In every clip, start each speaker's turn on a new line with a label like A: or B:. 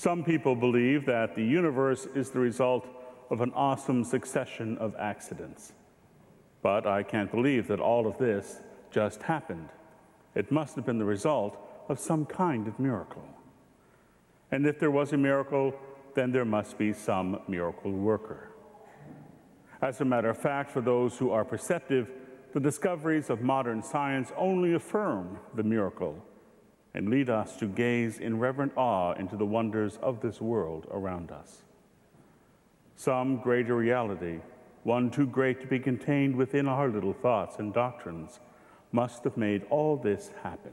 A: Some people believe that the universe is the result of an awesome succession of accidents. But I can't believe that all of this just happened. It must have been the result of some kind of miracle. And if there was a miracle, then there must be some miracle worker. As a matter of fact, for those who are perceptive, the discoveries of modern science only affirm the miracle and lead us to gaze in reverent awe into the wonders of this world around us. Some greater reality, one too great to be contained within our little thoughts and doctrines, must have made all this happen.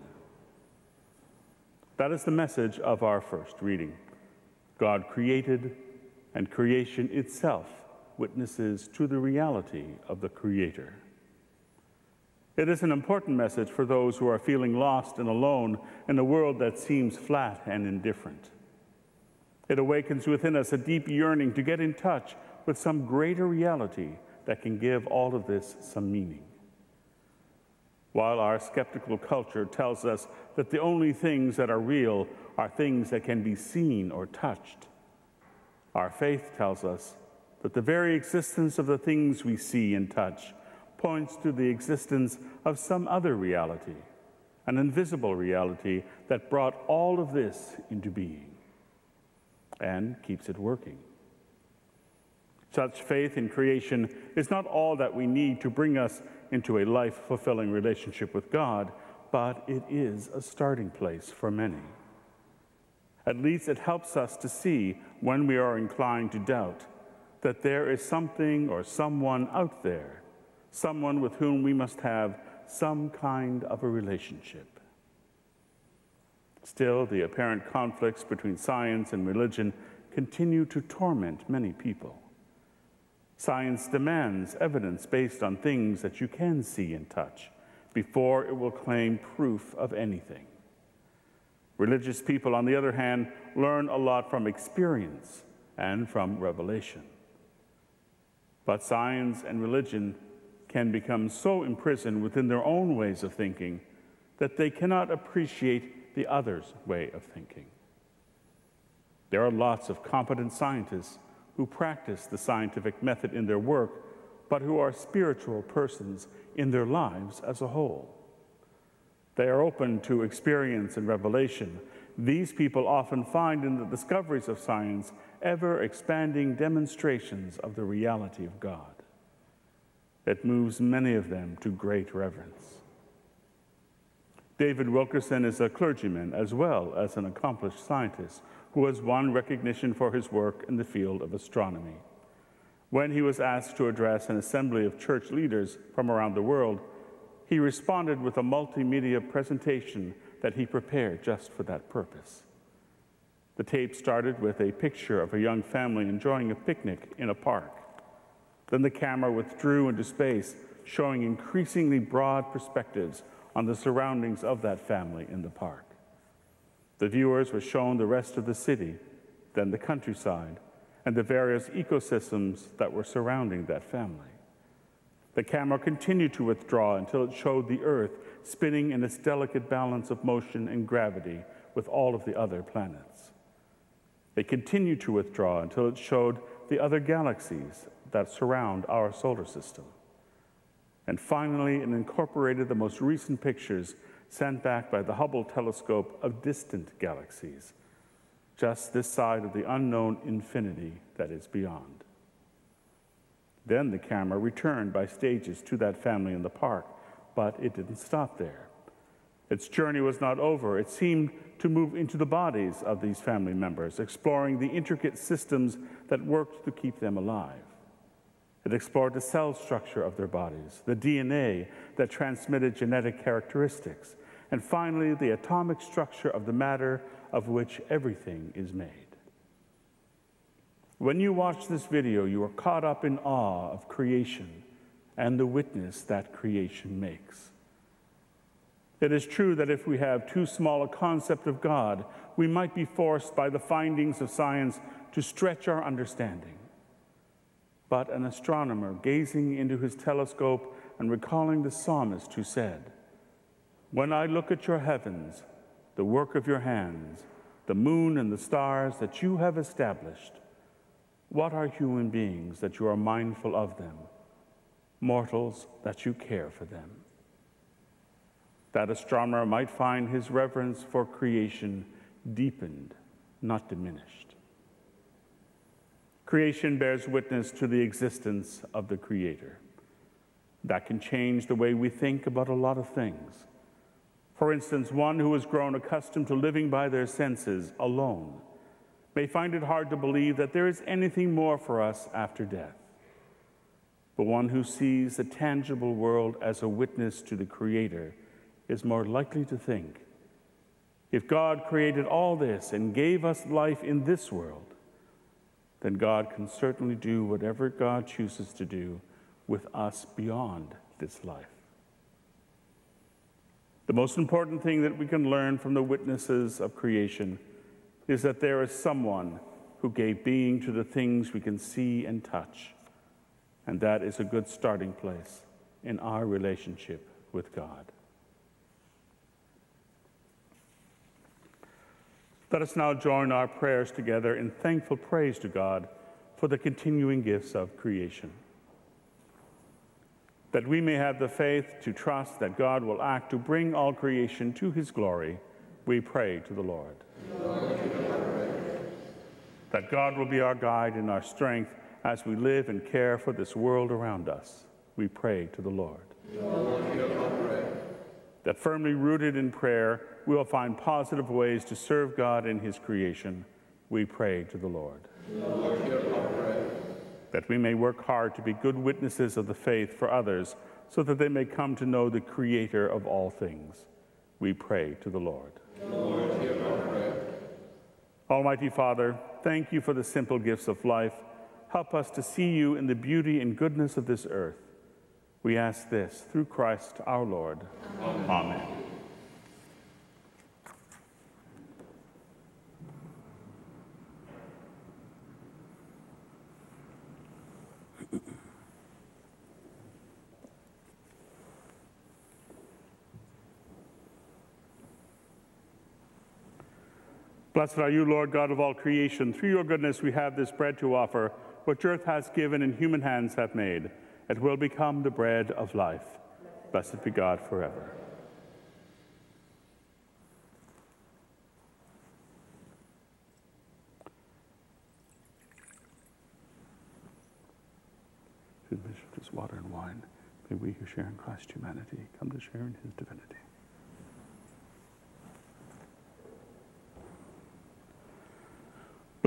A: That is the message of our first reading. God created, and creation itself witnesses to the reality of the Creator. It is an important message for those who are feeling lost and alone in a world that seems flat and indifferent. It awakens within us a deep yearning to get in touch with some greater reality that can give all of this some meaning. While our skeptical culture tells us that the only things that are real are things that can be seen or touched, our faith tells us that the very existence of the things we see and touch points to the existence of some other reality, an invisible reality that brought all of this into being and keeps it working. Such faith in creation is not all that we need to bring us into a life fulfilling relationship with God, but it is a starting place for many. At least it helps us to see when we are inclined to doubt that there is something or someone out there someone with whom we must have some kind of a relationship. Still, the apparent conflicts between science and religion continue to torment many people. Science demands evidence based on things that you can see and touch before it will claim proof of anything. Religious people, on the other hand, learn a lot from experience and from revelation. But science and religion can become so imprisoned within their own ways of thinking that they cannot appreciate the other's way of thinking. There are lots of competent scientists who practice the scientific method in their work, but who are spiritual persons in their lives as a whole. They are open to experience and revelation. These people often find in the discoveries of science ever expanding demonstrations of the reality of God that moves many of them to great reverence. David Wilkerson is a clergyman as well as an accomplished scientist who has won recognition for his work in the field of astronomy. When he was asked to address an assembly of church leaders from around the world, he responded with a multimedia presentation that he prepared just for that purpose. The tape started with a picture of a young family enjoying a picnic in a park. Then the camera withdrew into space, showing increasingly broad perspectives on the surroundings of that family in the park. The viewers were shown the rest of the city, then the countryside, and the various ecosystems that were surrounding that family. The camera continued to withdraw until it showed the Earth spinning in its delicate balance of motion and gravity with all of the other planets. It continued to withdraw until it showed the other galaxies that surround our solar system. And finally, it incorporated the most recent pictures sent back by the Hubble telescope of distant galaxies, just this side of the unknown infinity that is beyond. Then the camera returned by stages to that family in the park, but it didn't stop there. Its journey was not over. It seemed to move into the bodies of these family members, exploring the intricate systems that worked to keep them alive. It explored the cell structure of their bodies, the DNA that transmitted genetic characteristics, and finally, the atomic structure of the matter of which everything is made. When you watch this video, you are caught up in awe of creation and the witness that creation makes. It is true that if we have too small a concept of God, we might be forced by the findings of science to stretch our understanding but an astronomer gazing into his telescope and recalling the psalmist who said, When I look at your heavens, the work of your hands, the moon and the stars that you have established. What are human beings that you are mindful of them? Mortals that you care for them. That astronomer might find his reverence for creation deepened, not diminished. Creation bears witness to the existence of the Creator. That can change the way we think about a lot of things. For instance, one who has grown accustomed to living by their senses alone may find it hard to believe that there is anything more for us after death. But one who sees the tangible world as a witness to the Creator is more likely to think if God created all this and gave us life in this world, then God can certainly do whatever God chooses to do with us beyond this life. The most important thing that we can learn from the witnesses of creation is that there is someone who gave being to the things we can see and touch, and that is a good starting place in our relationship with God. Let us now join our prayers together in thankful praise to God for the continuing gifts of creation that we may have the faith to trust that God will act to bring all creation to his glory, we pray to the Lord. Lord that God will be our guide and our strength as we live and care for this world around us, we pray to the Lord. Lord that firmly rooted in prayer, we will find positive ways to serve God in his creation, we pray to the Lord. Lord that we may work hard to be good witnesses of the faith for others, so that they may come to know the Creator of all things. We pray to the Lord. Lord Almighty Father, thank you for the simple gifts of life. Help us to see you in the beauty and goodness of this earth. We ask this through Christ our Lord. Amen. Amen. Blessed are you, Lord God of all creation. Through your goodness we have this bread to offer, which earth has given and human hands have made. It will become the bread of life. Blessed be God forever. Who is water and wine, may we who share in Christ's humanity come to share in his divinity.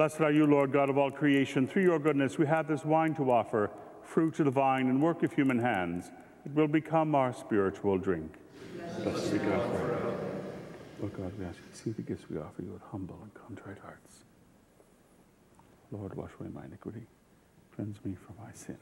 A: Blessed are you, Lord God of all creation. Through your goodness, we have this wine to offer, fruit of the vine and work of human hands. It will become our spiritual drink. Blessed be God forever. Lord God, we ask you to see the gifts we offer you with humble and contrite hearts. Lord, wash away my iniquity. Cleanse me from my sin.